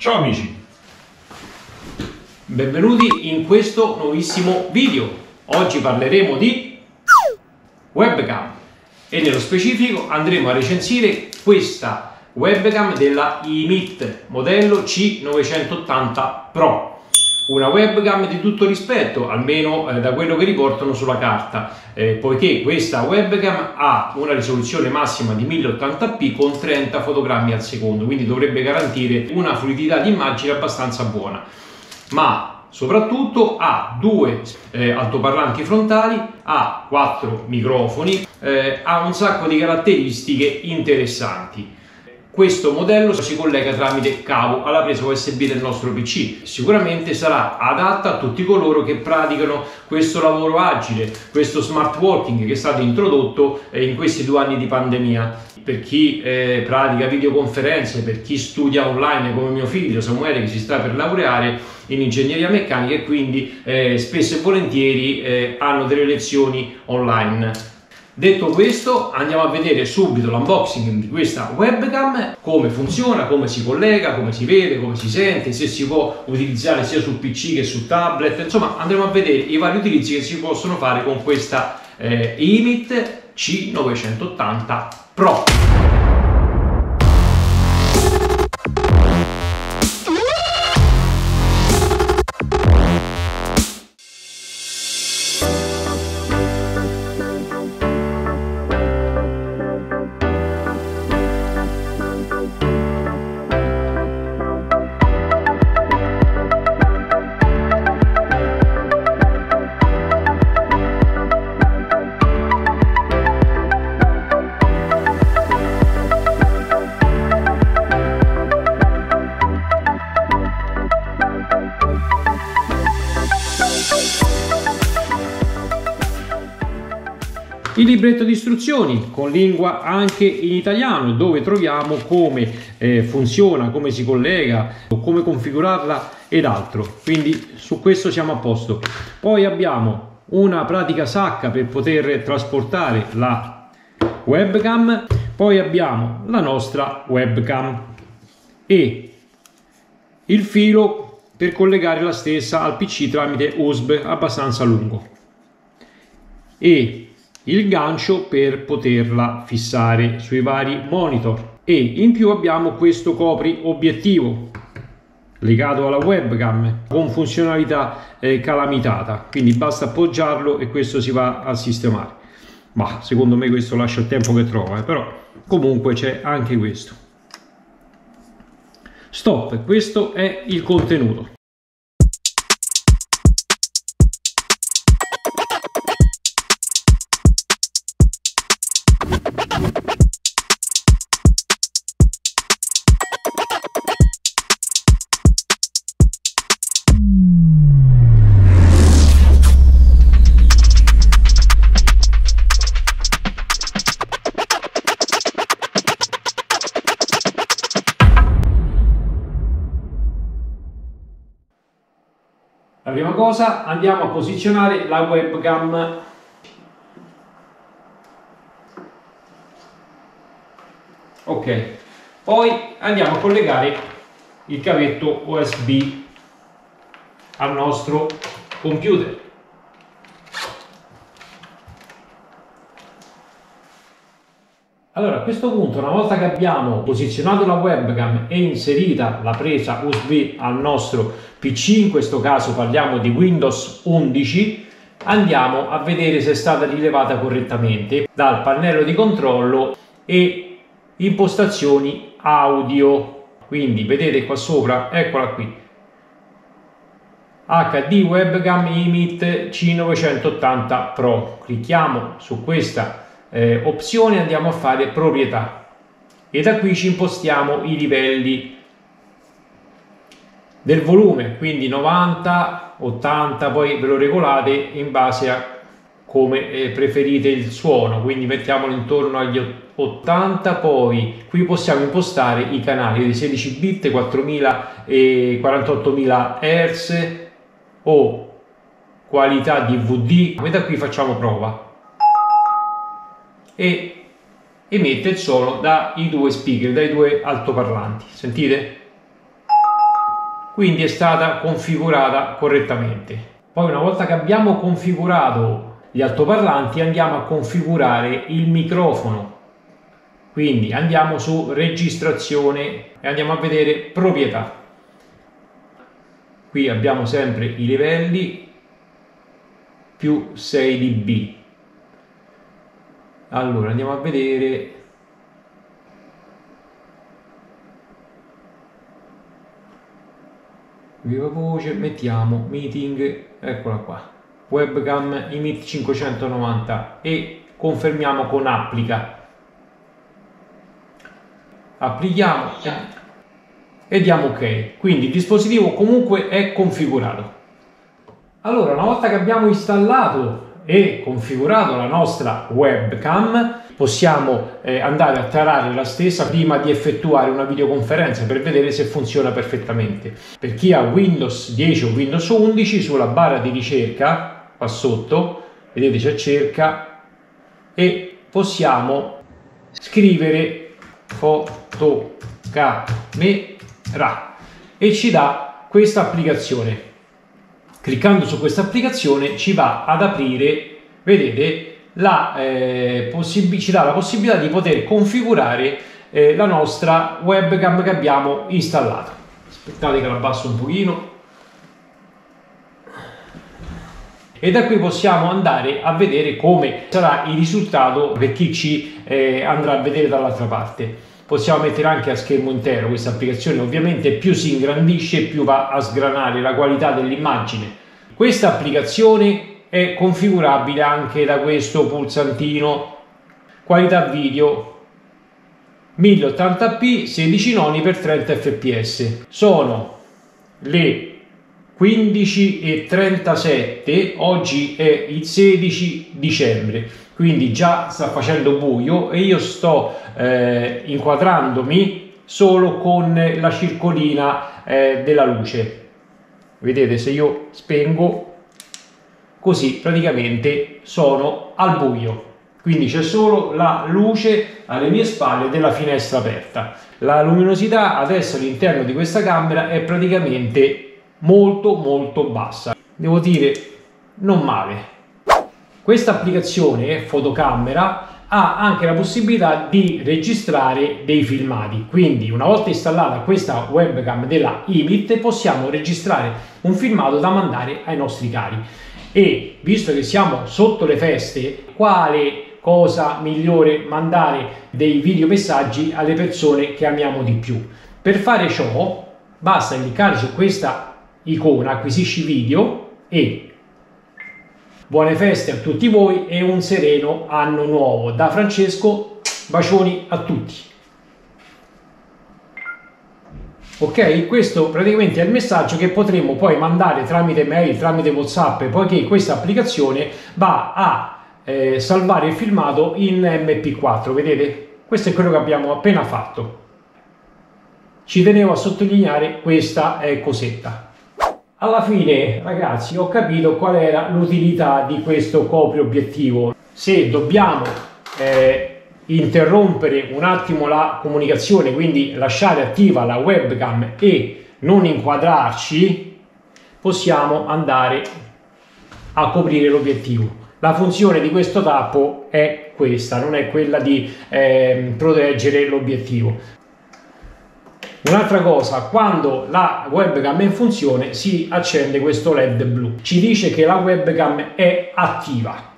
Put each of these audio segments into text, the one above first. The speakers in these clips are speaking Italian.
Ciao amici! Benvenuti in questo nuovissimo video. Oggi parleremo di webcam e nello specifico andremo a recensire questa webcam della IMIT modello C980 Pro una webcam di tutto rispetto, almeno eh, da quello che riportano sulla carta, eh, poiché questa webcam ha una risoluzione massima di 1080p con 30 fotogrammi al secondo, quindi dovrebbe garantire una fluidità di immagine abbastanza buona. Ma soprattutto ha due eh, altoparlanti frontali, ha quattro microfoni, eh, ha un sacco di caratteristiche interessanti. Questo modello si collega tramite cavo alla presa USB del nostro PC. Sicuramente sarà adatta a tutti coloro che praticano questo lavoro agile, questo smart working che è stato introdotto eh, in questi due anni di pandemia. Per chi eh, pratica videoconferenze, per chi studia online come mio figlio Samuele che si sta per laureare in ingegneria meccanica e quindi eh, spesso e volentieri eh, hanno delle lezioni online. Detto questo, andiamo a vedere subito l'unboxing di questa webcam, come funziona, come si collega, come si vede, come si sente, se si può utilizzare sia su PC che su tablet, insomma andremo a vedere i vari utilizzi che si possono fare con questa eh, IMIT C980 Pro. Il libretto di istruzioni con lingua anche in italiano dove troviamo come eh, funziona, come si collega, come configurarla ed altro. Quindi su questo siamo a posto. Poi abbiamo una pratica sacca per poter trasportare la webcam. Poi abbiamo la nostra webcam e il filo per collegare la stessa al PC tramite USB abbastanza lungo. E il gancio per poterla fissare sui vari monitor. E in più abbiamo questo copri obiettivo legato alla webcam con funzionalità eh, calamitata. Quindi basta appoggiarlo e questo si va a sistemare. Ma secondo me questo lascia il tempo che trova eh, però comunque c'è anche questo. Stop questo è il contenuto cosa? Andiamo a posizionare la webcam. Ok. Poi andiamo a collegare il cavetto USB al nostro computer. Allora a questo punto una volta che abbiamo posizionato la webcam e inserita la presa USB al nostro PC, in questo caso parliamo di Windows 11, andiamo a vedere se è stata rilevata correttamente dal pannello di controllo e impostazioni audio. Quindi vedete qua sopra, eccola qui, HD webcam IMIT C980 Pro. Clicchiamo su questa eh, opzione andiamo a fare proprietà e da qui ci impostiamo i livelli del volume quindi 90 80 poi ve lo regolate in base a come eh, preferite il suono quindi mettiamolo intorno agli 80 poi qui possiamo impostare i canali di 16 bit 4000 e 48000 Hz o qualità DVD e da qui facciamo prova e emette il suono dai due speaker, dai due altoparlanti. Sentite? Quindi è stata configurata correttamente. Poi una volta che abbiamo configurato gli altoparlanti andiamo a configurare il microfono. Quindi andiamo su registrazione e andiamo a vedere proprietà. Qui abbiamo sempre i livelli più 6 dB. Allora andiamo a vedere viva voce mettiamo meeting eccola qua. Webcam IMIT 590 e confermiamo con applica. Applichiamo e diamo ok. Quindi il dispositivo comunque è configurato. Allora una volta che abbiamo installato e configurato la nostra webcam possiamo eh, andare a tarare la stessa prima di effettuare una videoconferenza per vedere se funziona perfettamente. Per chi ha Windows 10 o Windows 11 sulla barra di ricerca qua sotto vedete c'è cerca e possiamo scrivere fotocamera e ci dà questa applicazione cliccando su questa applicazione ci va ad aprire vedete la, eh, possib- ci dà la possibilità di poter configurare eh, la nostra webcam che abbiamo installato aspettate che la abbasso un pochino. E da qui possiamo andare a vedere come sarà il risultato per chi ci eh, andrà a vedere dall'altra parte. Possiamo mettere anche a schermo intero questa applicazione ovviamente più si ingrandisce più va a sgranare la qualità dell'immagine. Questa applicazione è configurabile anche da questo pulsantino. Qualità video 1080p 16 noni per 30 fps. Sono le 15 e 37 oggi è il 16 dicembre quindi già sta facendo buio e io sto eh, inquadrandomi solo con la circolina eh, della luce. Vedete se io spengo così praticamente sono al buio. Quindi c'è solo la luce alle mie spalle della finestra aperta. La luminosità adesso all'interno di questa camera è praticamente molto molto bassa. Devo dire non male. Questa applicazione fotocamera ha anche la possibilità di registrare dei filmati. Quindi una volta installata questa webcam della Imit possiamo registrare un filmato da mandare ai nostri cari e visto che siamo sotto le feste quale cosa migliore mandare dei video messaggi alle persone che amiamo di più? Per fare ciò basta cliccare su questa icona acquisisci video e buone feste a tutti voi e un sereno anno nuovo. Da Francesco bacioni a tutti ok? Questo praticamente è il messaggio che potremo poi mandare tramite mail tramite whatsapp poiché questa applicazione va a eh, salvare il filmato in mp4 vedete? Questo è quello che abbiamo appena fatto. Ci tenevo a sottolineare questa eh, cosetta. Alla fine, ragazzi, ho capito qual era l'utilità di questo copri obiettivo. Se dobbiamo eh, interrompere un attimo la comunicazione, quindi lasciare attiva la webcam e non inquadrarci, possiamo andare a coprire l'obiettivo. La funzione di questo tappo è questa, non è quella di eh, proteggere l'obiettivo. Un'altra cosa, quando la webcam è in funzione si accende questo LED blu. Ci dice che la webcam è attiva.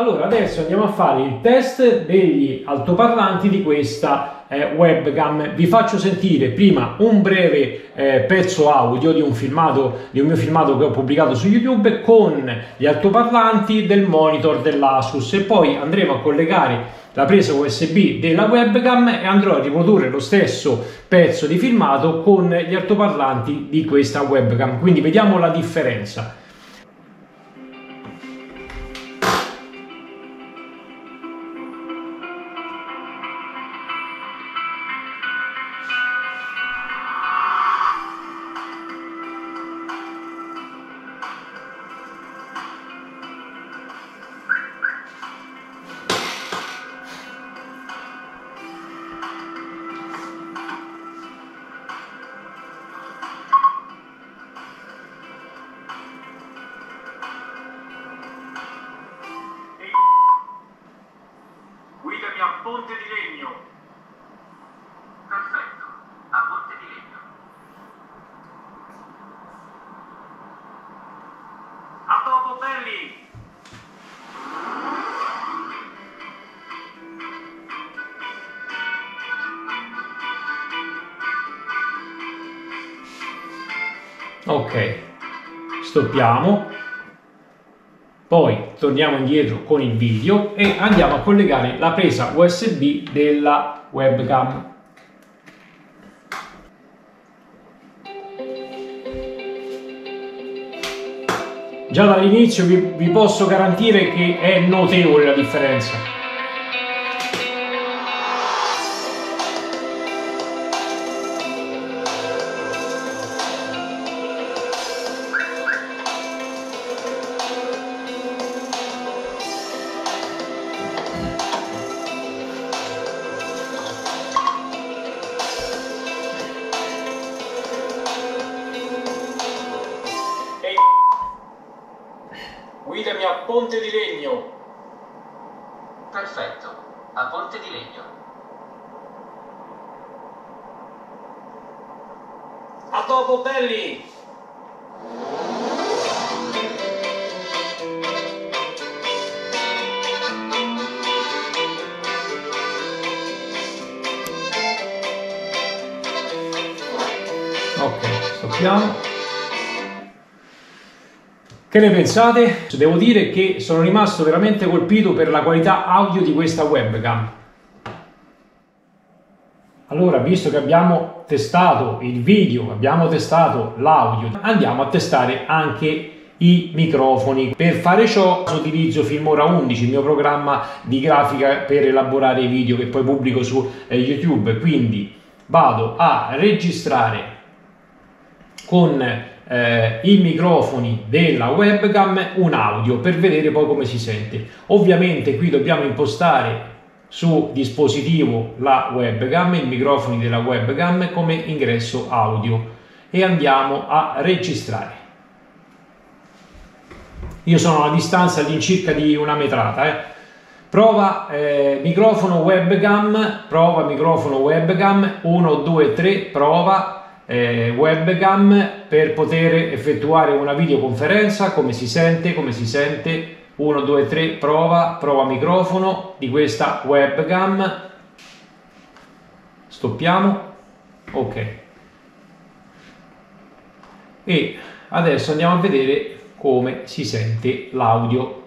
Allora adesso andiamo a fare il test degli altoparlanti di questa eh, webcam. Vi faccio sentire prima un breve eh, pezzo audio di un filmato, di un mio filmato che ho pubblicato su YouTube con gli altoparlanti del monitor dell'Asus e poi andremo a collegare la presa USB della webcam e andrò a riprodurre lo stesso pezzo di filmato con gli altoparlanti di questa webcam. Quindi vediamo la differenza. Ok stoppiamo. Poi torniamo indietro con il video e andiamo a collegare la presa usb della webcam. Già dall'inizio vi, vi posso garantire che è notevole la differenza Ponte di Legno. Perfetto, a Ponte di Legno. A dopo, belli! Ok, stoppiamo. Che ne pensate? Devo dire che sono rimasto veramente colpito per la qualità audio di questa webcam. Allora, visto che abbiamo testato il video, abbiamo testato l'audio, andiamo a testare anche i microfoni. Per fare ciò utilizzo Filmora 11, il mio programma di grafica per elaborare i video che poi pubblico su eh, YouTube. Quindi vado a registrare con eh, i microfoni della webcam un audio per vedere poi come si sente. Ovviamente qui dobbiamo impostare su dispositivo la webcam, i microfoni della webcam come ingresso audio e andiamo a registrare. Io sono a distanza di circa di una metrata. Eh. Prova eh, microfono webcam, prova microfono webcam, 1, 2, 3, prova eh, webcam per poter effettuare una videoconferenza, come si sente, come si sente, 1, 2, 3, prova, prova microfono di questa webcam, stoppiamo, ok. E adesso andiamo a vedere come si sente l'audio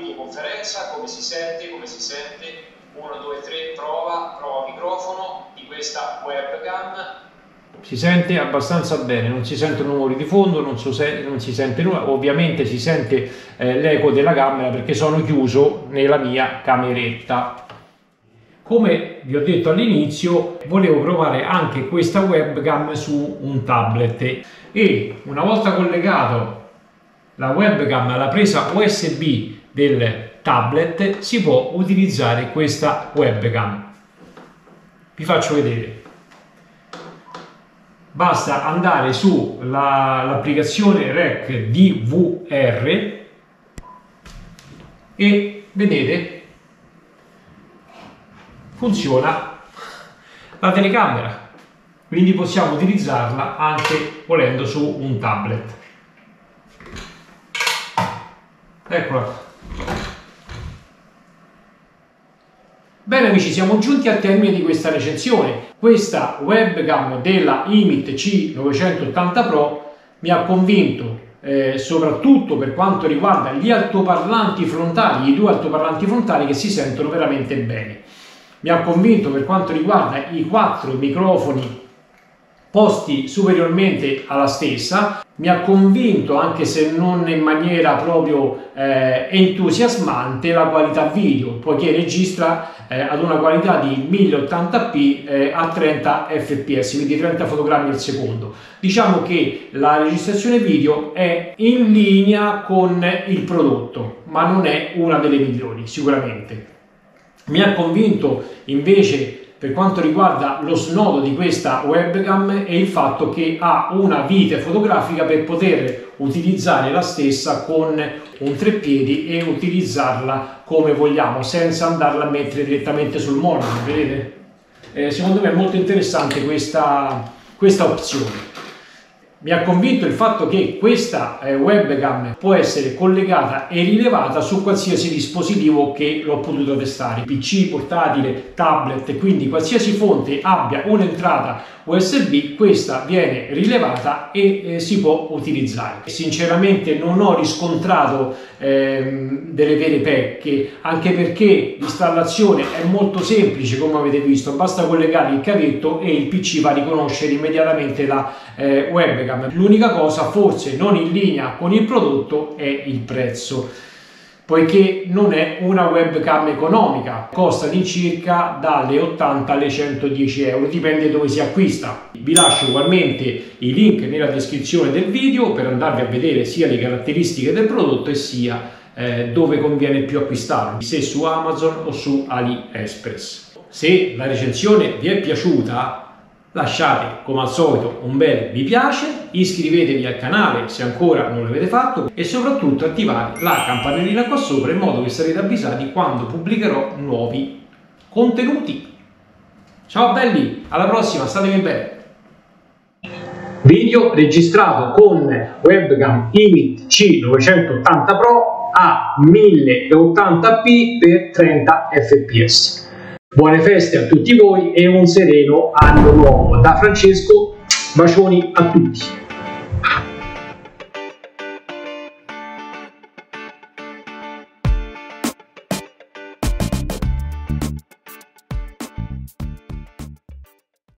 videoconferenza, come si sente, come si sente, 1, 2, 3, prova, prova microfono di questa webcam. Si sente abbastanza bene, non si sentono rumori di fondo, non, so se, non si sente nulla, ovviamente si sente eh, l'eco della camera perché sono chiuso nella mia cameretta. Come vi ho detto all'inizio, volevo provare anche questa webcam su un tablet e una volta collegato la webcam alla presa USB del tablet si può utilizzare questa webcam. Vi faccio vedere. Basta andare sull'applicazione la, REC DVR e vedete funziona la telecamera quindi possiamo utilizzarla anche volendo su un tablet eccola Bene amici, siamo giunti al termine di questa recensione. Questa webcam della IMIT C980 Pro mi ha convinto eh, soprattutto per quanto riguarda gli altoparlanti frontali, i due altoparlanti frontali che si sentono veramente bene. Mi ha convinto per quanto riguarda i quattro microfoni posti superiormente alla stessa, mi ha convinto, anche se non in maniera proprio eh, entusiasmante, la qualità video, poiché registra eh, ad una qualità di 1080p eh, a 30 fps, quindi 30 fotogrammi al secondo. Diciamo che la registrazione video è in linea con il prodotto, ma non è una delle migliori, sicuramente. Mi ha convinto invece per quanto riguarda lo snodo di questa webcam è il fatto che ha una vite fotografica per poter utilizzare la stessa con un treppiedi e utilizzarla come vogliamo senza andarla a mettere direttamente sul monitor vedete? Eh, secondo me è molto interessante questa, questa opzione mi ha convinto il fatto che questa eh, webcam può essere collegata e rilevata su qualsiasi dispositivo che l'ho potuto testare, PC, portatile, tablet, quindi qualsiasi fonte abbia un'entrata USB, questa viene rilevata e eh, si può utilizzare. Sinceramente non ho riscontrato ehm, delle vere pecche, anche perché l'installazione è molto semplice, come avete visto, basta collegare il cavetto e il PC va a riconoscere immediatamente la eh, webcam. L'unica cosa, forse non in linea con il prodotto, è il prezzo poiché non è una webcam economica, costa di circa dalle 80 alle 110 euro, dipende dove si acquista. Vi lascio ugualmente i link nella descrizione del video per andarvi a vedere sia le caratteristiche del prodotto e sia eh, dove conviene più acquistarlo, se su Amazon o su AliExpress. Se la recensione vi è piaciuta lasciate come al solito un bel mi piace, iscrivetevi al canale se ancora non l'avete fatto e soprattutto attivate la campanellina qua sopra in modo che sarete avvisati quando pubblicherò nuovi contenuti. Ciao belli, alla prossima, statevi bene! Video registrato con webcam IMIT C980 Pro a 1080p per 30 fps. Buone feste a tutti voi e un sereno anno nuovo. Da Francesco, bacioni a tutti.